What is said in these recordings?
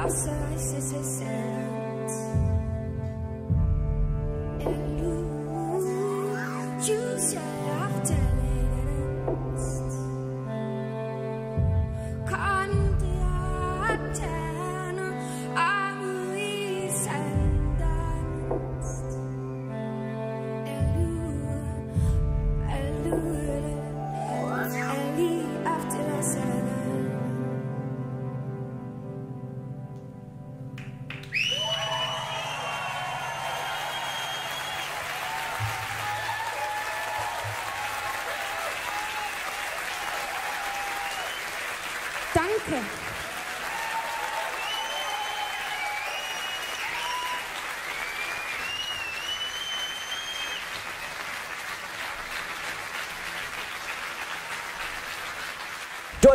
Choose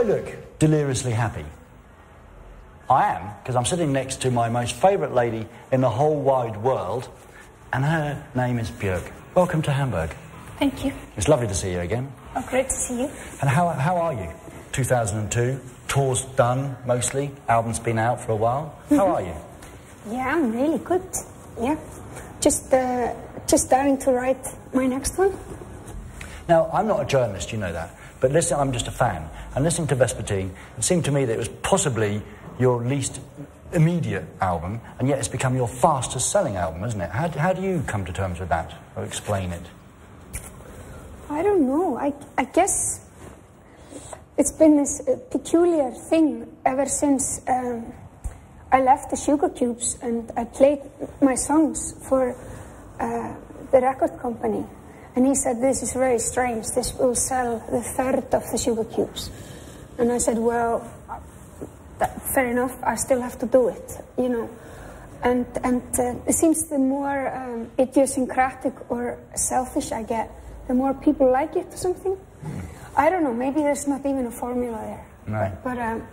look deliriously happy? I am, because I'm sitting next to my most favourite lady in the whole wide world, and her name is Björk. Welcome to Hamburg. Thank you. It's lovely to see you again. Oh, great to see you. And how, how are you? 2002, tour's done mostly, album's been out for a while. How are you? Yeah, I'm really good. Yeah, just uh, just starting to write my next one. Now, I'm not a journalist, you know that, but listen, I'm just a fan. And listening to Vespertine, it seemed to me that it was possibly your least immediate album, and yet it's become your fastest selling album, isn't it? How, how do you come to terms with that, or explain it? I don't know. I I guess it's been this uh, peculiar thing ever since um, I left the Sugarcubes and I played my songs for uh, the record company. And he said, This is very strange. This will sell the third of the Sugarcubes. And I said, Well, that, fair enough. I still have to do it, you know. And, and uh, it seems the more um, idiosyncratic or selfish I get, the more people like it or something. I don't know. Maybe there's not even a formula there. No. But um,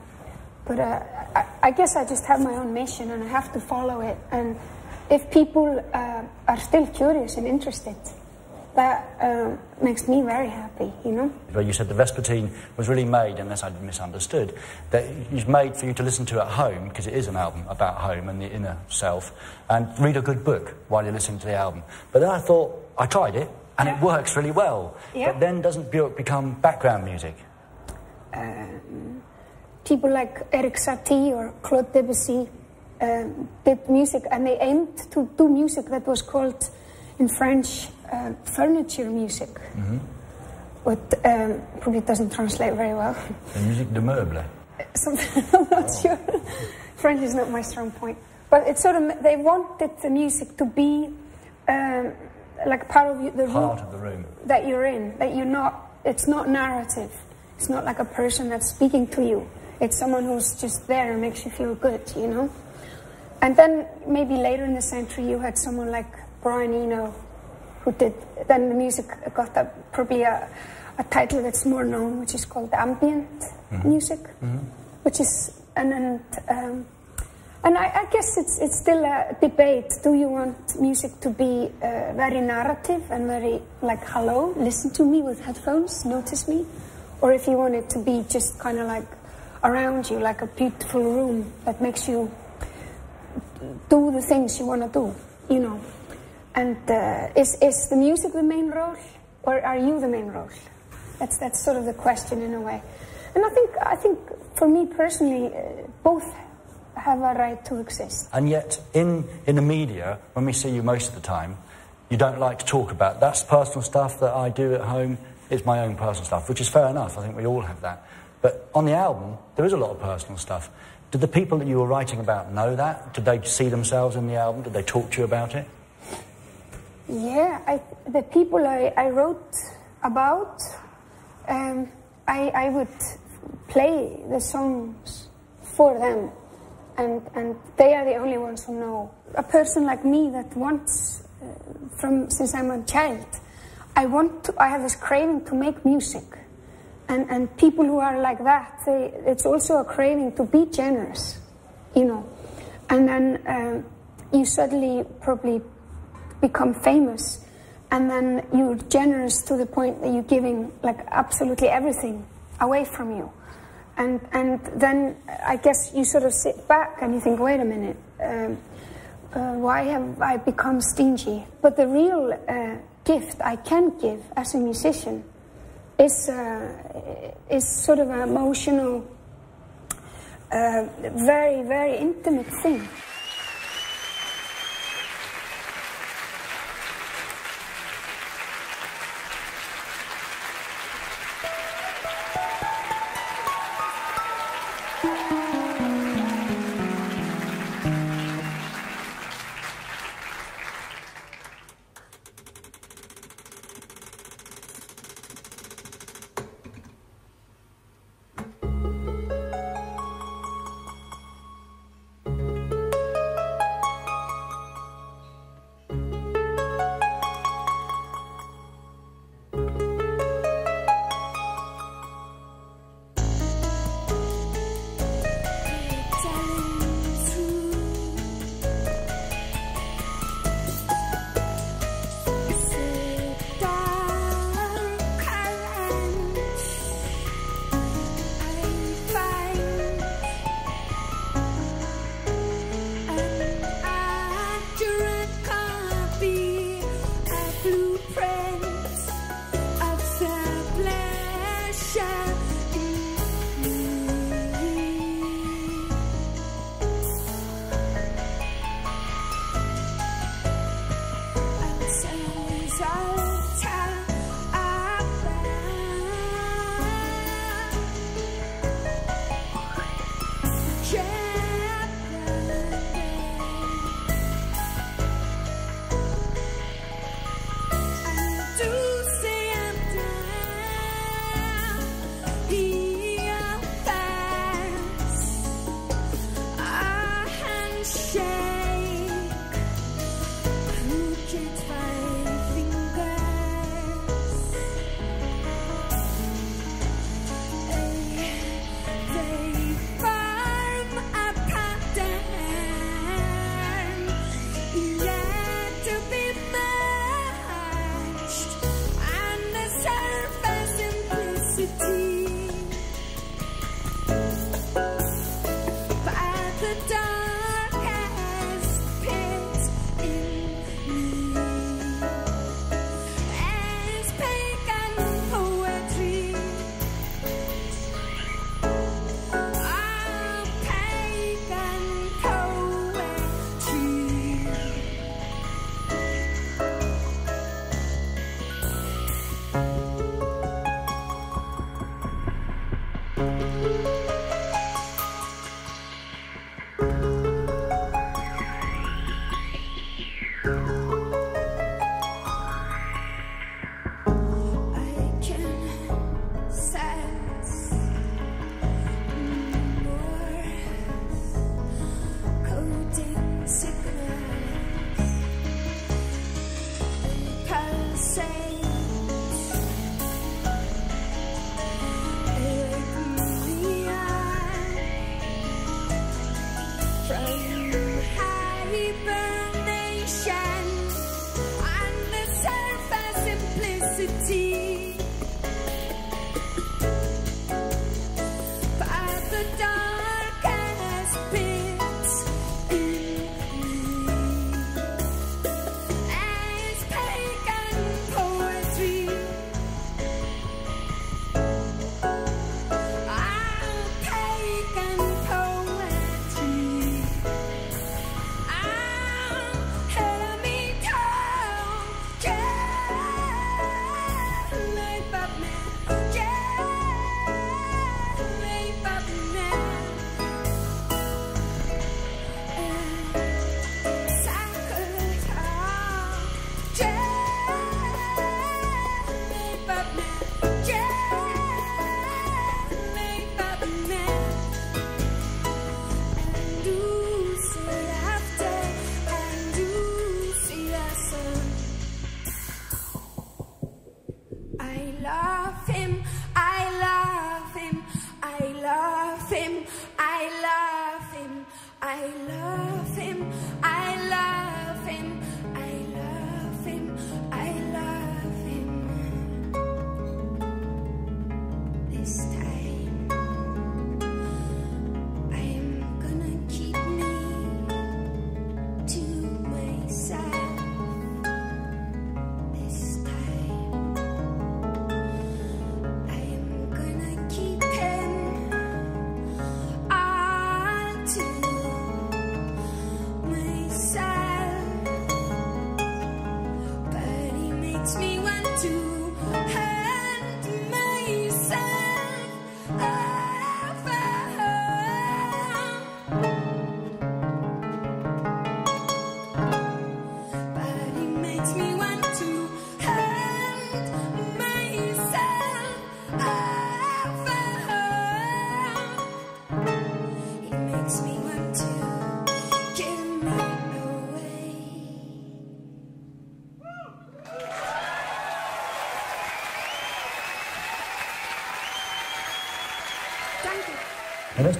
but uh, I, I guess I just have my own mission and I have to follow it. And if people uh, are still curious and interested, that um, makes me very happy. You know. But you said the Vespertine was really made, unless I'd misunderstood, that it's made for you to listen to at home, because it is an album about home and the inner self, and read a good book while you're listening to the album. But then I thought, I tried it, and it works really well. Yeah. But then doesn't Björk become background music? people like Erik Satie or Claude Debussy um, did music and they aimed to do music that was called in French uh, furniture music. But um, probably doesn't translate very well. The musique de meuble. Something, I'm not sure. French is not my strong point. But it's sort of, they wanted the music to be um, like part of the room Part of the room. that you're in, that you're not, it's not narrative. It's not like a person that's speaking to you. It's someone who's just there and makes you feel good, you know? And then maybe later in the century you had someone like Brian Eno who did, then the music got a, probably a, a title that's more known, which is called ambient music, which is, and, and, um, and I, I guess it's, it's still a debate. Do you want music to be uh, very narrative and very like, hello, listen to me with headphones, notice me? Or if you want it to be just kind of like around you, like a beautiful room that makes you do the things you want to do, you know? And uh, is, is the music the main role or are you the main role? That's, that's sort of the question in a way. And I think, I think for me personally, uh, both have a right to exist. And yet, in, in the media, when we see you most of the time, you don't like to talk about that's personal stuff that I do at home. It's my own personal stuff, which is fair enough. I think we all have that. But on the album, there is a lot of personal stuff. Did the people that you were writing about know that? Did they see themselves in the album? Did they talk to you about it? Yeah, I, the people I, I wrote about, um, I, I would play the songs for them, and, and they are the only ones who know. A person like me that wants, uh, from since I'm a child, I want to, I have this craving to make music. And, and people who are like that, they, it's also a craving to be generous, you know. And then um, you suddenly probably become famous. And then you're generous to the point that you're giving like absolutely everything away from you. And and then i guess you sort of sit back and you think wait a minute um, uh, why have i become stingy? But the real uh, gift i can give as a musician is uh, is sort of an emotional uh, very very intimate thing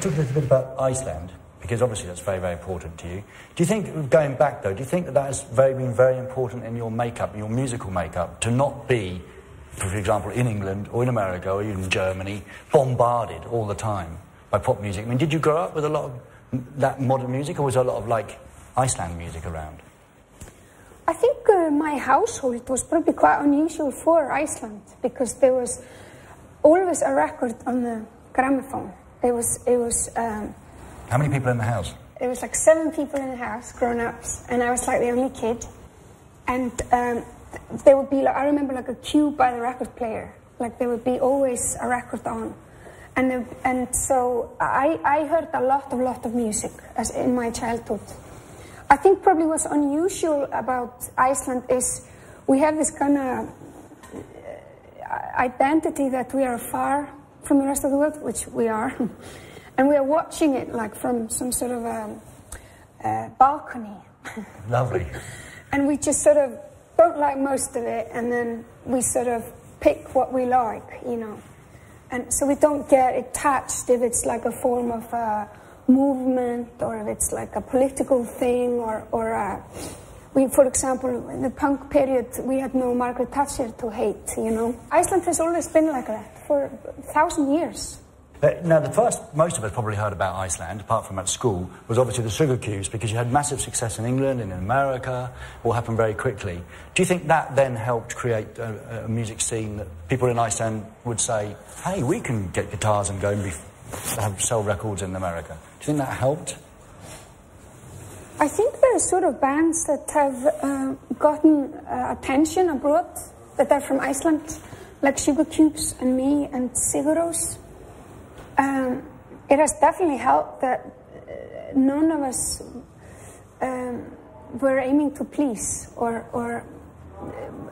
Talk a little bit about Iceland, because obviously that's very, very important to you. Do you think, going back though, do you think that that has very, been very important in your makeup, your musical makeup, to not be, for example, in England or in America or even Germany, bombarded all the time by pop music? I mean, did you grow up with a lot of that modern music, or was there a lot of like Iceland music around? I think uh, my household was probably quite unusual for Iceland because there was always a record on the gramophone. It was it was um, How many people in the house? It was like seven people in the house, grown ups, and I was like the only kid. And um, there would be like I remember like a queue by the record player. Like there would be always a record on, and the, and so I I heard a lot of lot of music as in my childhood. I think probably what's unusual about Iceland is we have this kind of identity that we are far from the rest of the world, which we are, and we are watching it like from some sort of a, a balcony, Lovely. and we just sort of don't like most of it, and then we sort of pick what we like, you know, and so we don't get attached if it's like a form of uh, movement or if it's like a political thing or or. Uh, we, for example, in the punk period, we had no Margaret Thatcher to hate, you know. Iceland has always been like that for a thousand years. Uh, now, the first most of us probably heard about Iceland, apart from at school, was obviously the Sugarcubes because you had massive success in England and in America, all happened very quickly. Do you think that then helped create a, a music scene that people in Iceland would say, hey, we can get guitars and go and be, have, sell records in America? Do you think that helped? I think there are sort of bands that have uh, gotten uh, attention abroad that are from Iceland, like Sugarcubes and me and Sigur Rós. Um, it has definitely helped that uh, none of us um, were aiming to please or, or um,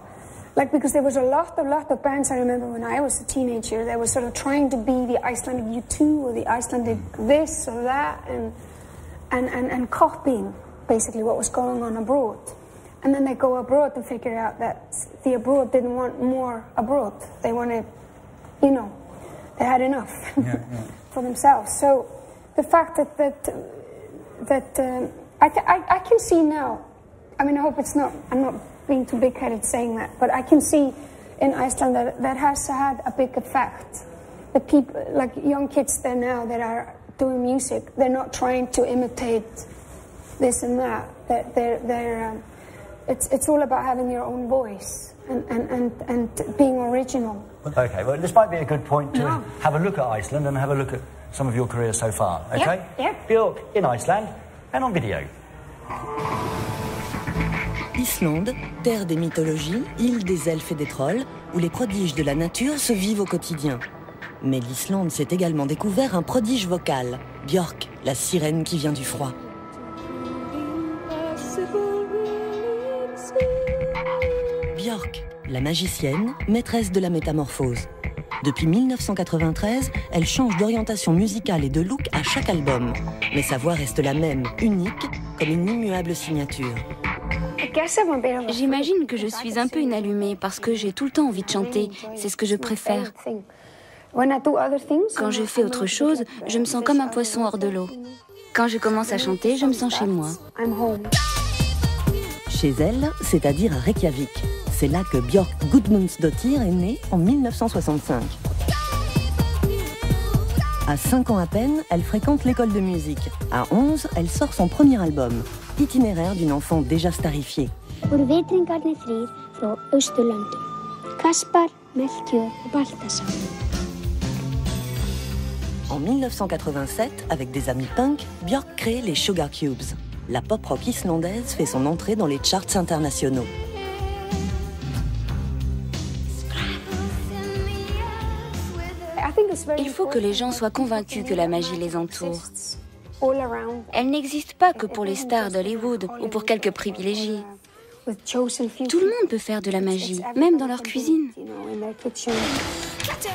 like because there was a lot, a lot of bands I remember when I was a teenager that were sort of trying to be the Icelandic U2 or the Icelandic this or that and and, and, and copying basically what was going on abroad. And then they go abroad to figure out that the abroad didn't want more abroad. They wanted, you know, they had enough for themselves. So the fact that that that um, I, I I can see now. I mean, I hope it's not. I'm not being too big-headed saying that, but I can see in Iceland that, that has had a big effect. The people, like young kids there now that are doing music, they're not trying to imitate this and that. They're, they're, they're um, it's, it's all about having your own voice and, and, and, and being original. Okay, well, this might be a good point to No. have a look at Iceland and have a look at some of your career so far. Okay? yeah. Björk in Iceland and on video. Islande, terre des mythologies, île des elfes et des trolls, où les prodiges de la nature se vivent au quotidien. Mais l'Islande s'est également découvert un prodige vocal, Björk, la sirène qui vient du froid. La magicienne, maîtresse de la métamorphose. Depuis 1993, elle change d'orientation musicale et de look à chaque album. Mais sa voix reste la même, unique, comme une immuable signature. J'imagine que je suis un peu une allumée parce que j'ai tout le temps envie de chanter. C'est ce que je préfère. Quand je fais autre chose, je me sens comme un poisson hors de l'eau. Quand je commence à chanter, je me sens chez moi. Chez elle, c'est-à-dire à Reykjavik. C'est là que Björk Gudmundsdottir est née en 1965. À 5 ans à peine, elle fréquente l'école de musique. À 11, elle sort son premier album, itinéraire d'une enfant déjà starifiée. En 1987, avec des amis punk, Björk crée les Sugar Cubes. La pop rock islandaise fait son entrée dans les charts internationaux. Il faut que les gens soient convaincus que la magie les entoure. Elle n'existe pas que pour les stars d'Hollywood ou pour quelques privilégiés. Tout le monde peut faire de la magie, même dans leur cuisine.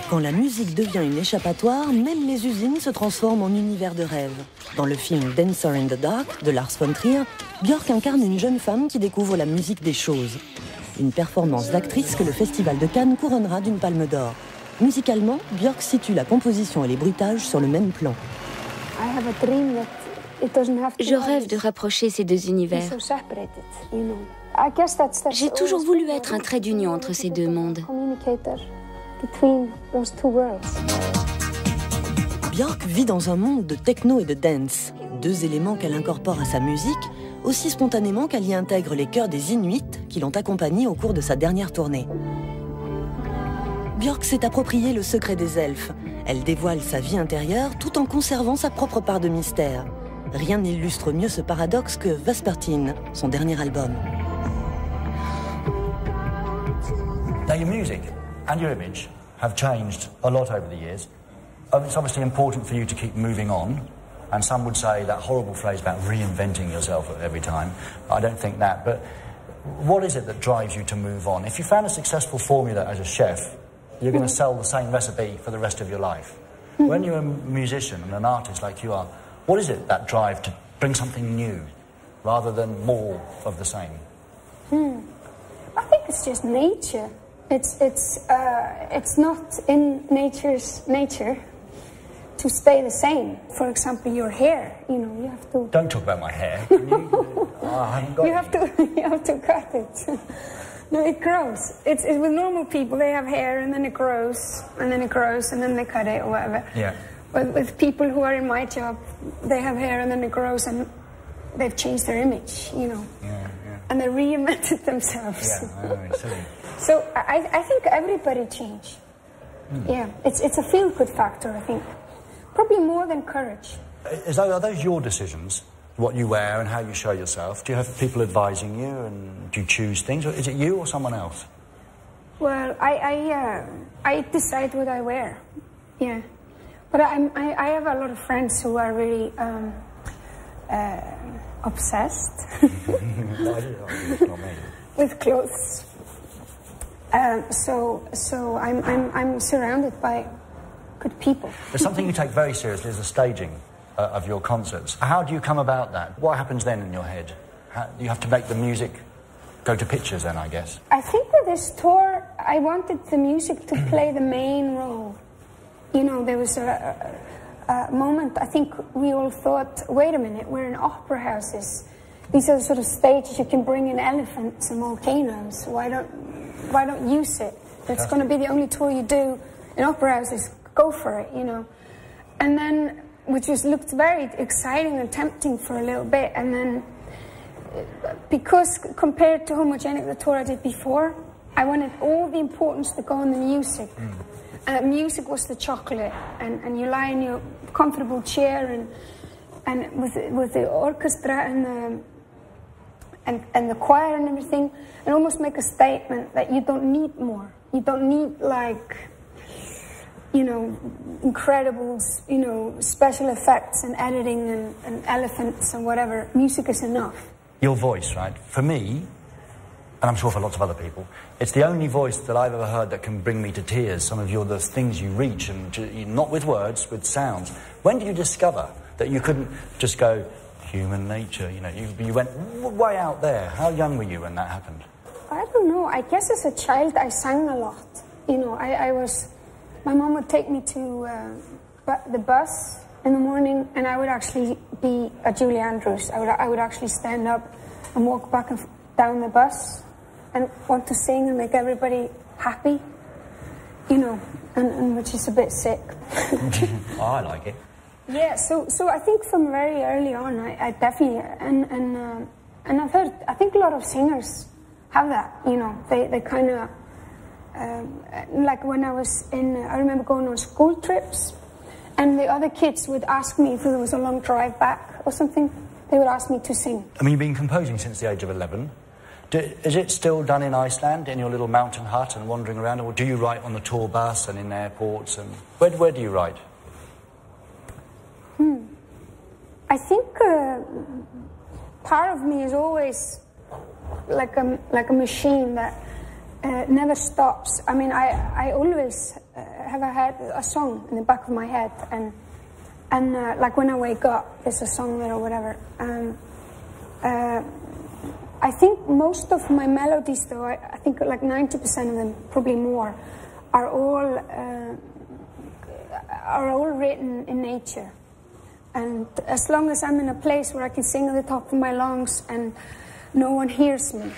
Quand la musique devient une échappatoire, même les usines se transforment en univers de rêve. Dans le film Dancer in the Dark de Lars von Trier, Björk incarne une jeune femme qui découvre la musique des choses. Une performance d'actrice que le Festival de Cannes couronnera d'une palme d'or. Musicalement, Björk situe la composition et les bruitages sur le même plan. Je rêve de rapprocher ces deux univers. J'ai toujours voulu être un trait d'union entre ces deux mondes. Björk vit dans un monde de techno et de dance, deux éléments qu'elle incorpore à sa musique, aussi spontanément qu'elle y intègre les chœurs des Inuits qui l'ont accompagnée au cours de sa dernière tournée. Björk s'est approprié le secret des elfes. Elle dévoile sa vie intérieure tout en conservant sa propre part de mystère. Rien n'illustre mieux ce paradoxe que Vespertine, son dernier album. Now, your music and your image have changed a lot over the years. Um, It's obviously important for you to keep moving on. And some would say that horrible phrase about reinventing yourself every time. I don't think that. But what is it that drives you to move on? If you found a successful formula as a chef, you're going to sell the same recipe for the rest of your life. When you're a musician and an artist like you are, what is it that drive to bring something new rather than more of the same? Hmm. I think it's just nature. It's it's uh, it's not in nature's nature to stay the same. For example, your hair. You know, you have to Don't talk about my hair. Can you? Oh, I haven't got you have to you have to cut it. no, it grows. It's, it's with normal people. They have hair and then it grows and then it grows and then they cut it or whatever. Yeah. But with people who are in my job, they have hair and then it grows and they've changed their image. You know, Yeah, yeah. and they reinvented themselves. Yeah, I. So I, I think everybody change. Hmm. Yeah, it's, it's a feel good factor, I think. Probably more than courage. Is that, are those your decisions? What you wear and how you show yourself? Do you have people advising you and do you choose things? Or is it you or someone else? Well, I, I, uh, I decide what I wear. Yeah. But I'm, I, I have a lot of friends who are really um, uh, obsessed No, I do- I do, it's not me. with clothes. Um, so so I'm, I'm, I'm surrounded by good people. There's something you take very seriously is the staging uh, of your concerts. How do you come about that? What happens then in your head? How, you have to make the music go to pictures then, I guess. I think with this tour, I wanted the music to play the main role. You know, there was a, a, a moment, I think we all thought, wait a minute, we're in opera houses. These are the sort of stages you can bring in elephants and volcanoes. Why don't, why don't use it It's going to be the only tour you do in opera houses. Go for it, you know. And then, which just looked very exciting and tempting for a little bit. And then, because compared to Homogenic, the tour I did before, I wanted all the importance to go on the music. Mm. And music was the chocolate. And, and you lie in your comfortable chair and, and with, with the orchestra and the, and, and the choir and everything, and almost make a statement that you don't need more. You don't need like you know, incredible, you know, special effects and editing and, and elephants and whatever. Music is enough. Your voice, right? For me, and I'm sure for lots of other people, it's the only voice that I've ever heard that can bring me to tears. Some of your the things you reach, and not with words, with sounds. When did you discover that you couldn't just go human nature? You know, you, you went way out there. How young were you when that happened? I don't know. I guess as a child I sang a lot. You know, I, I was my mom would take me to uh, the bus in the morning, and I would actually be a Julie Andrews. I would, I would actually stand up and walk back and down the bus and want to sing and make everybody happy, you know, and, and which is a bit sick. oh, I like it. Yeah, so so I think from very early on, I, I definitely and and uh, and I've heard I think a lot of singers have that. You know, they they kind of um, like when I was in, I remember going on school trips, and the other kids would ask me if there was a long drive back or something. They would ask me to sing. I mean, you've been composing since the age of 11. Do, is it still done in Iceland, in your little mountain hut and wandering around, or do you write on the tour bus and in airports? And where, where do you write? Hmm. I think uh, part of me is always like a like a machine that uh, never stops. I mean, I, I always uh, have had a song in the back of my head, and and uh, like when I wake up, there's a song there or whatever. Um, I think most of my melodies, though, I, I think like 90% of them, probably more, are all uh, are all written in nature. And as long as I'm in a place where I can sing at the top of my lungs and no one hears me,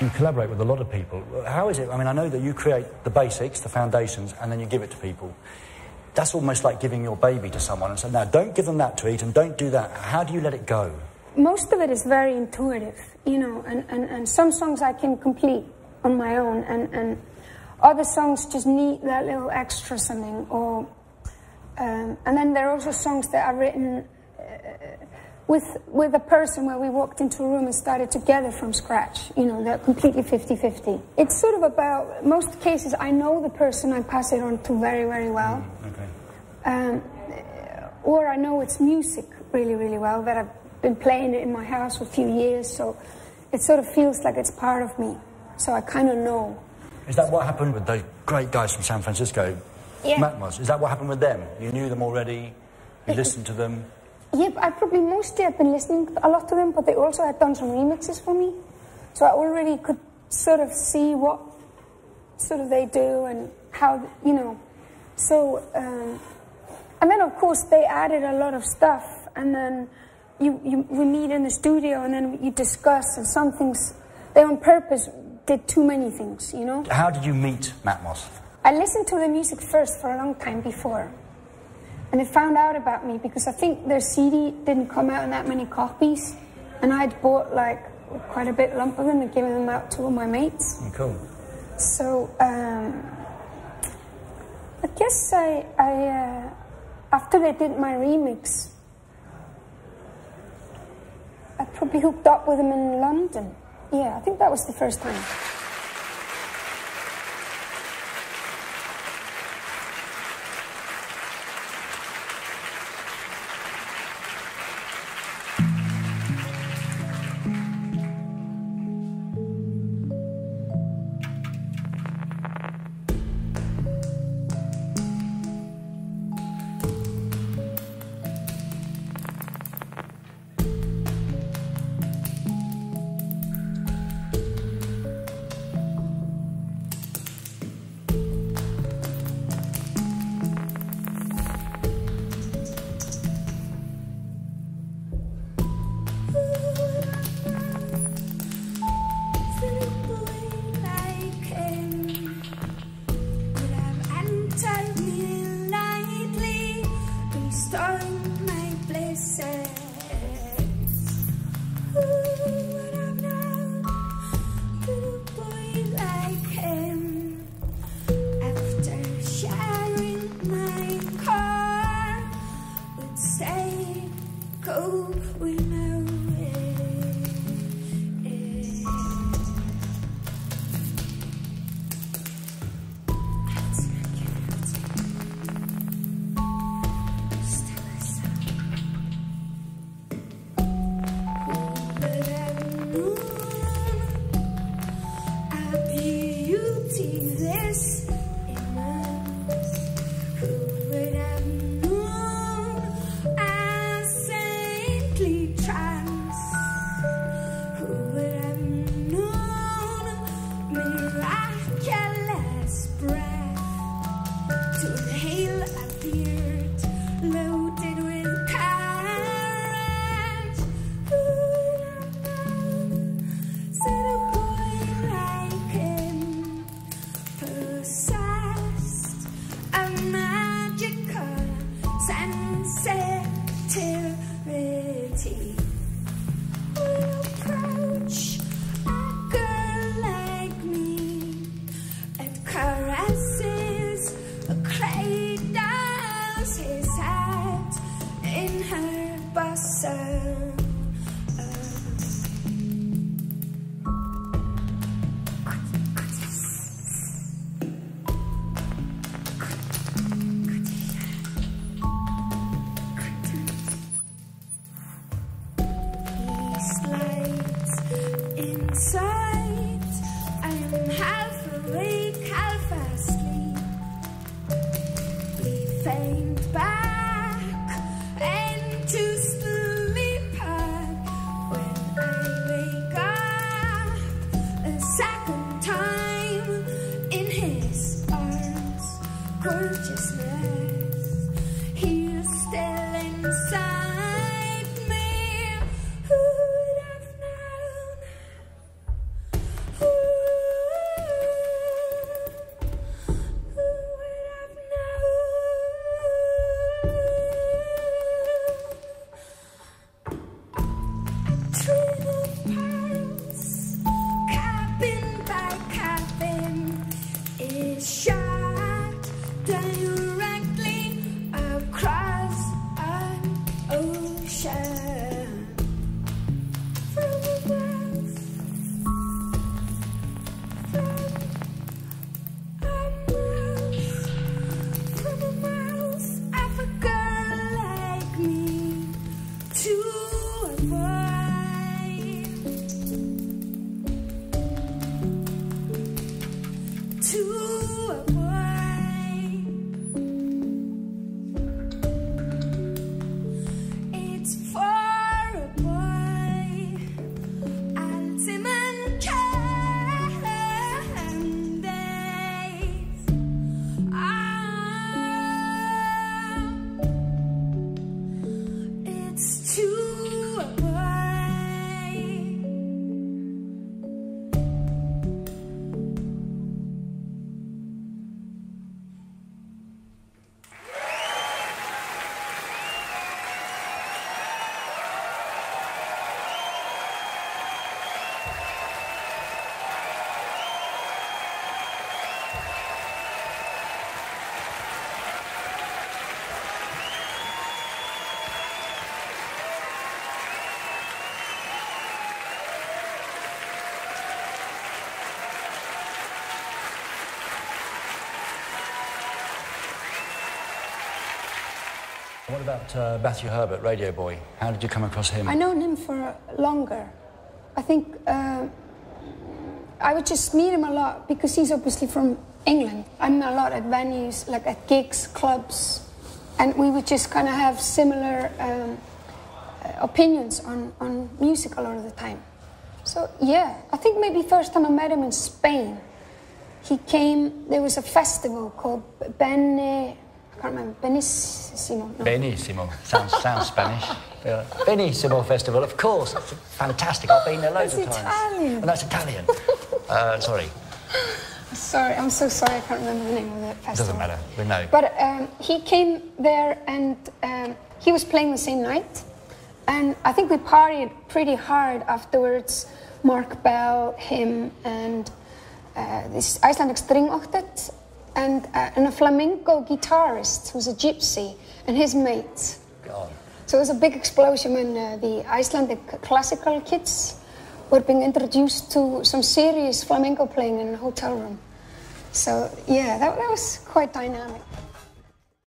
you collaborate with a lot of people. How is it? I mean, I know that you create the basics, the foundations, and then you give it to people. That's almost like giving your baby to someone and saying, now don't give them that to eat and don't do that. How do you let it go? Most of it is very intuitive, you know, and, and, and some songs I can complete on my own, and, and other songs just need that little extra something. Or, um, and then there are also songs that are written with, with a person where we walked into a room and started together from scratch. You know, they're completely 50-50. It's sort of about, most cases, I know the person I pass it on to very, very well. Mm, okay. Um, or I know it's music really, really well, that I've been playing it in my house for a few years, so it sort of feels like it's part of me. So I kind of know. Is that what happened with those great guys from San Francisco? Yeah. Matmos, is that what happened with them? You knew them already? You listened to them? Yep, I probably mostly had been listening a lot to them, but they also had done some remixes for me. So I already could sort of see what sort of they do and how, you know. So, um, and then of course they added a lot of stuff, and then you, you we meet in the studio and then you discuss, and some things they on purpose did too many things, you know. How did you meet Matmos? I listened to the music first for a long time before. And they found out about me because I think their CD didn't come out in that many copies. And I'd bought like quite a bit lump of them and given them out to all my mates. Cool. So um, I guess I, I uh, after they did my remix, I probably hooked up with them in London. Yeah, I think that was the first time. To inhale a beard loaded What about uh, Matthew Herbert, Radio Boy? How did you come across him? I known him for longer. I think uh, I would just meet him a lot because he's obviously from England. I'm a lot at venues, like at gigs, clubs, and we would just kind of have similar um, uh, opinions on, on music a lot of the time. So yeah, I think maybe first time I met him in Spain. He came. There was a festival called Bene. I can't remember. Benissimo. No. Benissimo. Sounds, sounds Spanish. Yeah. Benissimo Festival, of course. That's fantastic. I've been there loads That's of times. Italian. And that's Italian. uh, sorry, Sorry, I'm so sorry. I can't remember the name of the festival. doesn't matter. We know. But um, he came there and um, he was playing the same night. And I think we partied pretty hard afterwards. Mark Bell, him, and uh, this Icelandic string octet, and, uh, and a flamenco guitarist who's a gypsy, and his mate. God. So it was a big explosion when uh, the Icelandic classical kids were being introduced to some serious flamenco playing in a hotel room. So yeah, that, that was quite dynamic.